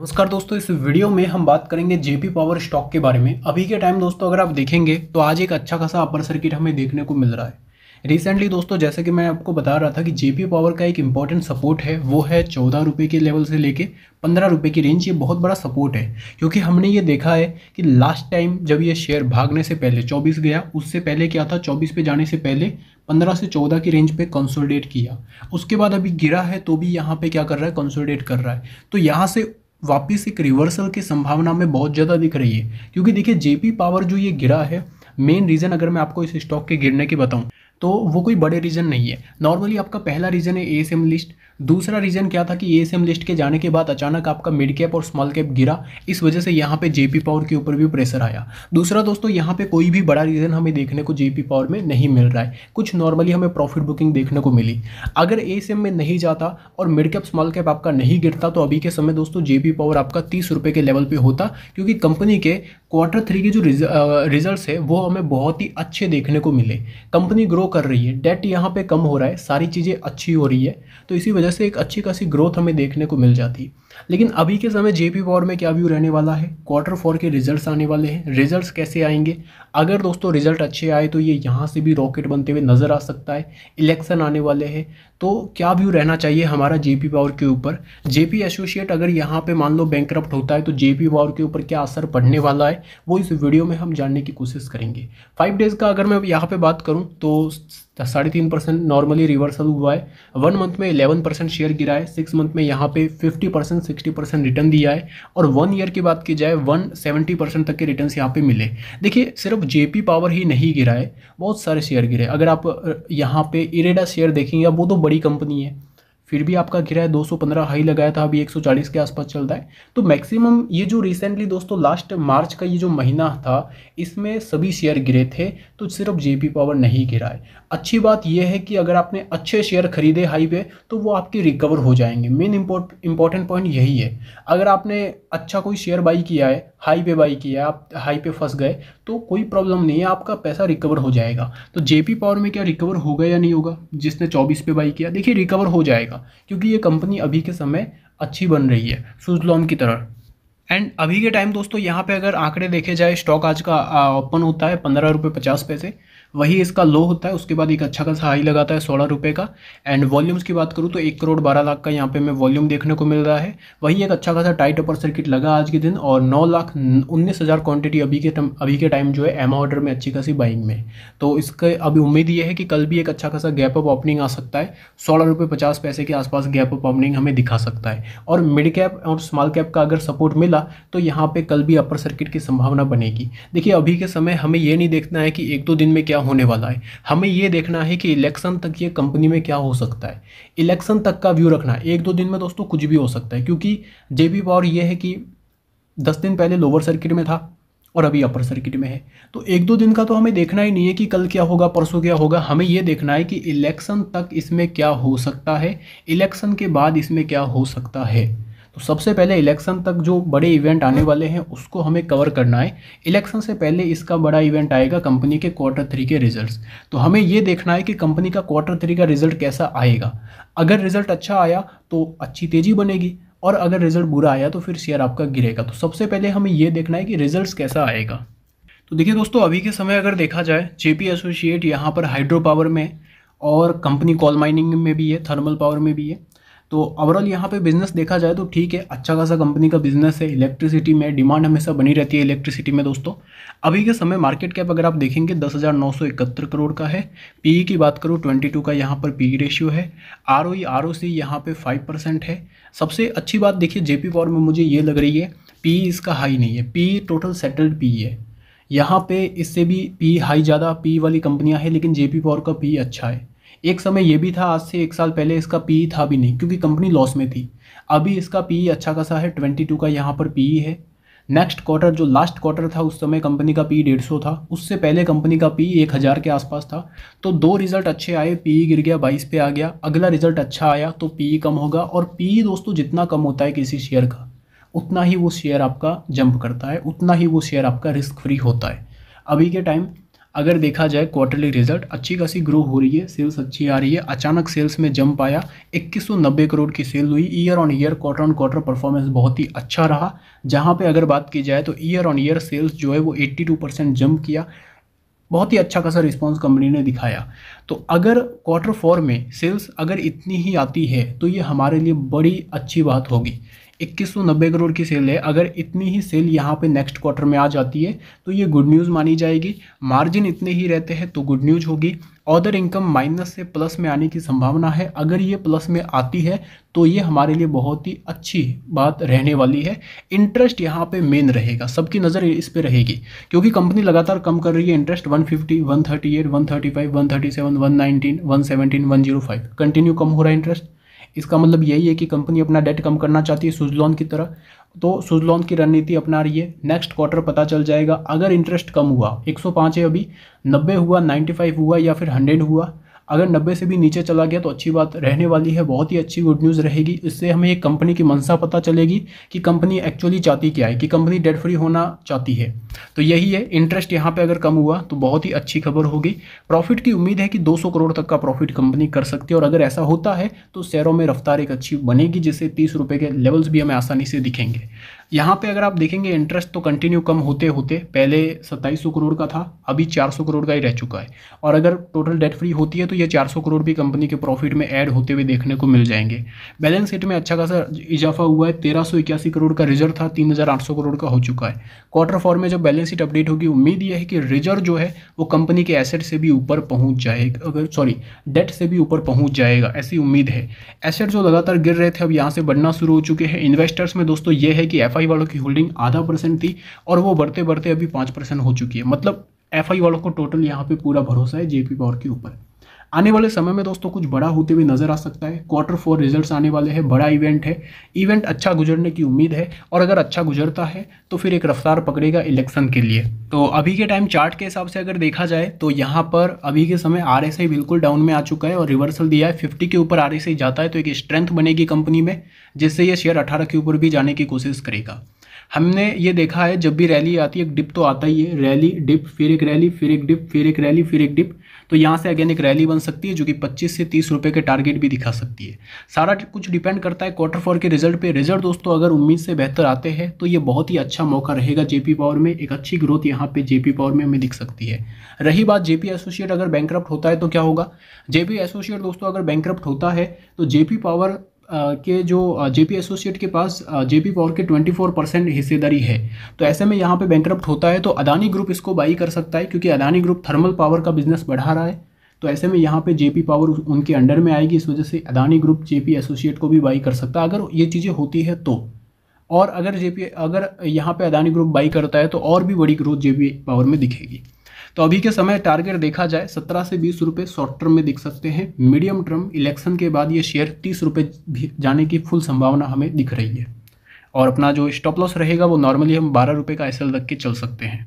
नमस्कार दोस्तों, इस वीडियो में हम बात करेंगे जेपी पावर स्टॉक के बारे में। अभी के टाइम दोस्तों, अगर आप देखेंगे तो आज एक अच्छा खासा अपर सर्किट हमें देखने को मिल रहा है। रिसेंटली दोस्तों, जैसे कि मैं आपको बता रहा था कि जेपी पावर का एक इंपॉर्टेंट सपोर्ट है, वो है चौदह रुपये के लेवल से लेके पंद्रह रुपये की रेंज ये बहुत बड़ा सपोर्ट है। क्योंकि हमने ये देखा है कि लास्ट टाइम जब ये शेयर भागने से पहले, चौबीस गया, उससे पहले क्या था? चौबीस पे जाने से पहले पंद्रह से चौदह की रेंज पे कंसोलिडेट किया। उसके बाद अभी गिरा है तो भी यहाँ पे क्या कर रहा है? कंसोलिडेट कर रहा है। तो यहाँ से वापस एक रिवर्सल की संभावना में बहुत ज़्यादा दिख रही है। क्योंकि देखिए जेपी पावर जो ये गिरा है मेन रीज़न अगर मैं आपको इस स्टॉक के गिरने की बताऊँ तो वो कोई बड़े रीज़न नहीं है। नॉर्मली आपका पहला रीज़न है ए लिस्ट दूसरा रीज़न क्या था कि ए लिस्ट के जाने के बाद अचानक आपका मिड कैप और स्मॉल कैप गिरा। इस वजह से यहाँ पे जेपी पावर के ऊपर भी प्रेशर आया। दूसरा दोस्तों, यहाँ पे कोई भी बड़ा रीज़न हमें देखने को जेपी पावर में नहीं मिल रहा है। कुछ नॉर्मली हमें प्रॉफिट बुकिंग देखने को मिली। अगर ए में नहीं जाता और मिड कैप स्मॉल कैप आपका नहीं गिरता तो अभी के समय दोस्तों जेपी पावर आपका तीस रुपये के लेवल पर होता। क्योंकि कंपनी के क्वार्टर थ्री के जो रिज़ल्ट है, वो हमें बहुत ही अच्छे देखने को मिले। कंपनी ग्रो कर रही है डेट यहाँ पे कम हो रहा है, सारी चीज़ें अच्छी हो रही है तो इसी वजह से एक अच्छी खासी ग्रोथ हमें देखने को मिल जाती लेकिन अभी के समय जेपी पावर में क्या व्यू रहने वाला है? क्वार्टर फोर के रिजल्ट्स आने वाले हैं। रिजल्ट्स कैसे आएँगे? अगर दोस्तों रिज़ल्ट अच्छे आए तो ये यहाँ से भी रॉकेट बनते हुए नज़र आ सकता है। इलेक्शन आने वाले हैं। तो क्या व्यू रहना चाहिए हमारा जेपी पावर के ऊपर? जेपी एसोसिएट अगर यहाँ पे मान लो बैंक होता है तो जेपी पावर के ऊपर क्या असर पड़ने वाला है? वो इस वीडियो में हम जानने की कोशिश करेंगे। फाइव डेज़ का अगर मैं यहाँ पे बात करूँ तो साढ़े तीन परसेंट नॉर्मली रिवर्सल हुआ है। वन मंथ में इलेवन परसेंट शेयर गिरा है। सिक्स मंथ में यहाँ पे fifty percent sixty percent return दिया है और वन ईयर की बात की जाए वन सेवेंटी परसेंट तक के रिटर्न यहाँ पे मिले। देखिए, सिर्फ़ जेपी पावर ही नहीं गिरा है, बहुत सारे शेयर गिरे। अगर आप यहाँ पे इरेडा शेयर देखेंगे वो तो बड़ी कंपनी है। फिर भी आपका गिरा है 215 हाई लगाया था, अभी 140 के आसपास चल रहा है। तो मैक्सिमम ये जो रिसेंटली दोस्तों लास्ट मार्च का ये जो महीना था, इसमें सभी शेयर गिरे थे तो सिर्फ़ जेपी पावर नहीं गिरा है। अच्छी बात यह है कि अगर आपने अच्छे शेयर खरीदे हाई पे तो वो आपके रिकवर हो जाएँगे। मेन इंपॉर्टेंट पॉइंट यही है। अगर आपने अच्छा कोई शेयर बाई किया है, हाई पे बाई किया है, आप हाई पे फंस गए तो कोई प्रॉब्लम नहीं है, आपका पैसा रिकवर हो जाएगा। तो जेपी पावर में क्या रिकवर होगा या नहीं होगा? जिसने चौबीस पे बाई किया, देखिए रिकवर हो जाएगा। क्योंकि ये कंपनी अभी के समय अच्छी बन रही है सुजलॉन की तरह। एंड अभी के टाइम दोस्तों, यहाँ पे अगर आंकड़े देखे जाए स्टॉक आज का ओपन होता है पंद्रह रुपये पचास पैसे। वही इसका लो होता है, उसके बाद एक अच्छा खासा हाई लगाता है सोलह रुपये का। एंड वॉल्यूम्स की बात करूँ तो एक करोड़ बारह लाख का यहाँ पे हमें वॉल्यूम देखने को मिल रहा है। वही एक अच्छा खासा टाइट अपर सर्किट लगा आज के दिन और नौ लाख उन्नीस हज़ार क्वान्टिटी अभी के अभी के टाइम जो है एम ऑर्डर में अच्छी खासी बाइंग में। तो इसके अभी उम्मीद ये है कि कल भी एक अच्छा खासा गैप अप ओपनिंग आ सकता है। सोलह रुपये पचास पैसे के आसपास गैप अप ओपनिंग हमें दिखा सकता है। और मिड कैप और स्मॉल कैप का अगर सपोर्ट मिला तो यहाँ पर कल भी अपर सर्किट की संभावना बनेगी। देखिए, अभी के समय हमें ये नहीं देखना है कि एक दो दिन में क्या होने वाला है। हमें ये देखना है कि इलेक्शन तक ये कंपनी में क्या हो सकता है। इलेक्शन तक का व्यू रखना है एक दो दिन में दोस्तों कुछ भी हो सकता है, क्योंकि जे पावर ये है कि दस दिन पहले लोअर सर्किट में था और अभी अपर सर्किट में है। तो एक दो दिन का तो हमें देखना ही नहीं है कि कल क्या होगा, परसों क्या होगा। हमें ये देखना है कि इलेक्शन तक इसमें क्या हो सकता है, इलेक्शन के बाद इसमें क्या हो सकता है। तो सबसे पहले इलेक्शन तक जो बड़े इवेंट आने वाले हैं, उसको हमें कवर करना है। इलेक्शन से पहले इसका बड़ा इवेंट आएगा कंपनी के क्वार्टर थ्री के रिजल्ट्स तो हमें ये देखना है कि कंपनी का क्वार्टर थ्री का रिज़ल्ट कैसा आएगा। अगर रिज़ल्ट अच्छा आया तो अच्छी तेज़ी बनेगी, और अगर रिज़ल्ट बुरा आया तो फिर शेयर आपका गिरेगा। तो सबसे पहले हमें ये देखना है कि रिज़ल्ट कैसा आएगा। तो देखिए दोस्तों, अभी के समय अगर देखा जाए जेपी एसोसिएट यहाँ पर हाइड्रो पावर में और कंपनी कॉल माइनिंग में भी है थर्मल पावर में भी है। तो ओवरऑल यहाँ पे बिज़नेस देखा जाए तो ठीक है अच्छा खासा कंपनी का बिज़नेस है इलेक्ट्रिसिटी में डिमांड हमेशा बनी रहती है इलेक्ट्रिसिटी में दोस्तों। अभी के समय मार्केट कैप अगर आप देखेंगे, दस हज़ार नौ सौ इकहत्तर करोड़ का है। पी e की बात करूँ ट्वेंटी टू का यहाँ पर पी रेशियो है। R O R O C यहाँ पर फाइव परसेंट है। सबसे अच्छी बात देखिए जे पी पावर में मुझे ये लग रही है पी e इसका हाई नहीं है। पी टोटल सेटल्ड पी है। यहाँ पे इससे भी पी हाई ज़्यादा पी वाली कंपनियाँ हैं, लेकिन जे पी पावर का पी अच्छा है। एक समय ये भी था, आज से एक साल पहले इसका पी e था भी नहीं, क्योंकि कंपनी लॉस में थी। अभी इसका पी e अच्छा खासा है ट्वेंटी टू का यहाँ पर पी e है। नेक्स्ट क्वार्टर जो लास्ट क्वार्टर था, उस समय कंपनी का पी डेढ़ सौ था। उससे पहले कंपनी का पी एक हज़ार के आसपास था। तो दो रिज़ल्ट अच्छे आए पी गिर गया, बाईस पे आ गया। अगला रिज़ल्ट अच्छा आया तो पी कम होगा। और पी दोस्तों, जितना कम होता है किसी शेयर का, उतना ही वो शेयर आपका जंप करता है, उतना ही वो शेयर आपका रिस्क फ्री होता है। अभी के टाइम अगर देखा जाए क्वार्टरली रिज़ल्ट अच्छी खासी ग्रो हो रही है सेल्स अच्छी आ रही है। अचानक सेल्स में जंप आया। इक्कीस करोड़ की सेल हुई। Year on year quarter on quarter performance बहुत ही अच्छा रहा। जहाँ पे अगर बात की जाए तो ईयर ऑन ईयर सेल्स जो है वो 82 परसेंट जंप किया। बहुत ही अच्छा खासा रिस्पॉन्स कंपनी ने दिखाया। तो अगर क्वार्टर फोर में सेल्स अगर इतनी ही आती है तो ये हमारे लिए बड़ी अच्छी बात होगी। इक्कीस सौ नब्बे करोड़ की सेल है। अगर इतनी ही सेल यहाँ पे नेक्स्ट क्वार्टर में आ जाती है तो ये गुड न्यूज़ मानी जाएगी। मार्जिन इतने ही रहते हैं तो गुड न्यूज़ होगी। अदर इनकम माइनस से प्लस में आने की संभावना है। अगर ये प्लस में आती है तो ये हमारे लिए बहुत ही अच्छी बात रहने वाली है। इंटरेस्ट यहाँ पे मेन रहेगा। सबकी नज़र इस पर रहेगी। क्योंकि कंपनी लगातार कम कर रही है। इंटरेस्ट 150, 138, 135, 137, 119, 117, 105 कंटिन्यू कम हो रहा है इंटरेस्ट इसका मतलब यही है कि कंपनी अपना डेट कम करना चाहती है सुजलॉन की तरह। तो सुजलॉन की रणनीति अपना रही है। नेक्स्ट क्वार्टर पता चल जाएगा। अगर इंटरेस्ट कम हुआ 105 है अभी 90 हुआ 95 हुआ या फिर 100 हुआ अगर 90 से भी नीचे चला गया तो अच्छी बात रहने वाली है, बहुत ही अच्छी गुड न्यूज़ रहेगी। इससे हमें एक कंपनी की मंशा पता चलेगी कि कंपनी एक्चुअली चाहती क्या है, कि कंपनी डेट फ्री होना चाहती है। तो यही है इंटरेस्ट यहाँ पे अगर कम हुआ तो बहुत ही अच्छी खबर होगी। प्रॉफिट की उम्मीद है कि 200 करोड़ तक का प्रॉफिट कंपनी कर सकती है और अगर ऐसा होता है तो शेयरों में रफ्तार एक अच्छी बनेगी, जिससे तीस रुपये के लेवल्स भी हमें आसानी से दिखेंगे। यहाँ पे अगर आप देखेंगे इंटरेस्ट तो कंटिन्यू कम होते होते पहले सत्ताईस करोड़ का था, अभी 400 करोड़ का ही रह चुका है। और अगर टोटल डेट फ्री होती है तो ये 400 करोड़ भी कंपनी के प्रॉफिट में ऐड होते हुए देखने को मिल जाएँगे। बैलेंस शीट में अच्छा खासा इजाफा हुआ है। तेरह करोड़ का रिज़र्व था, तीन हज़ार आठ सौ करोड़ का हो चुका है। क्वार्टर फोर में जब बैलेंस शीट अपडेट होगी, उम्मीद यह है कि रिज़र्व जो है, वो कंपनी के एसेट से भी ऊपर पहुँच जाएगा। अगर सॉरी डेट से भी ऊपर पहुँच जाएगा, ऐसी उम्मीद है। एसेट जो लगातार गिर रहे थे, अब यहाँ से बढ़ना शुरू हो चुके हैं। इन्वेस्टर्स में दोस्तों ये है कि एफआई वालों की होल्डिंग आधा परसेंट थी और वो बढ़ते बढ़ते अभी पाँच परसेंट हो चुकी है। मतलब एफ़ वालों को टोटल यहाँ पे पूरा भरोसा है जेपी पावर के ऊपर। आने वाले समय में दोस्तों कुछ बड़ा होते हुए नज़र आ सकता है। क्वार्टर फोर रिजल्ट्स आने वाले हैं, बड़ा इवेंट है। इवेंट अच्छा गुजरने की उम्मीद है और अगर अच्छा गुजरता है तो फिर एक रफ्तार पकड़ेगा इलेक्शन के लिए। तो अभी के टाइम चार्ट के हिसाब से अगर देखा जाए तो यहाँ पर अभी के समय आरएसआई बिल्कुल डाउन में आ चुका है और रिवर्सल दिया है। फिफ्टी के ऊपर आरएसआई जाता है तो एक स्ट्रेंथ बनेगी कंपनी में, जिससे ये शेयर अठारह के ऊपर भी जाने की कोशिश करेगा। हमने ये देखा है, जब भी रैली आती है, एक डिप तो आता ही है। रैली डिप फिर एक रैली फिर एक डिप फिर एक रैली फिर एक डिप तो यहाँ से अगेन एक रैली बन सकती है, जो कि 25 से 30 रुपए के टारगेट भी दिखा सकती है। सारा कुछ डिपेंड करता है क्वार्टर फोर के रिज़ल्ट पे। रिज़ल्ट दोस्तों, अगर उम्मीद से बेहतर आते हैं तो ये बहुत ही अच्छा मौका रहेगा जेपी पावर में। एक अच्छी ग्रोथ यहाँ पे जेपी पावर में हमें दिख सकती है। रही बात जेपी एसोसिएट अगर बैंक होता है तो क्या होगा? जेपी एसोसिएट दोस्तों, अगर बैंक होता है तो जेपी पावर के जो जेपी एसोसिएट के पास जेपी पावर के 24 परसेंट हिस्सेदारी है। तो ऐसे में यहाँ पे बैंक होता है तो अदानी ग्रुप इसको बाई कर सकता है, क्योंकि अदानी ग्रुप थर्मल पावर का बिज़नेस बढ़ा रहा है। तो ऐसे में यहाँ पे जेपी पावर उनके अंडर में आएगी, इस वजह से अदानी ग्रुप जेपी एसोसिएट को भी बाई कर सकता है। अगर ये चीज़ें होती है तो। और अगर जेपी अगर यहाँ पे अदानी ग्रुप बाई करता है तो और भी बड़ी ग्रोथ जेपी पावर में दिखेगी। तो अभी के समय टारगेट देखा जाए, सत्रह से बीस रुपये शॉर्ट टर्म में दिख सकते हैं। मीडियम टर्म इलेक्शन के बाद ये शेयर तीस रुपये भी जाने की फुल संभावना हमें दिख रही है। और अपना जो स्टॉप लॉस रहेगा, वो नॉर्मली हम बारह रुपये का एस रख के चल सकते हैं।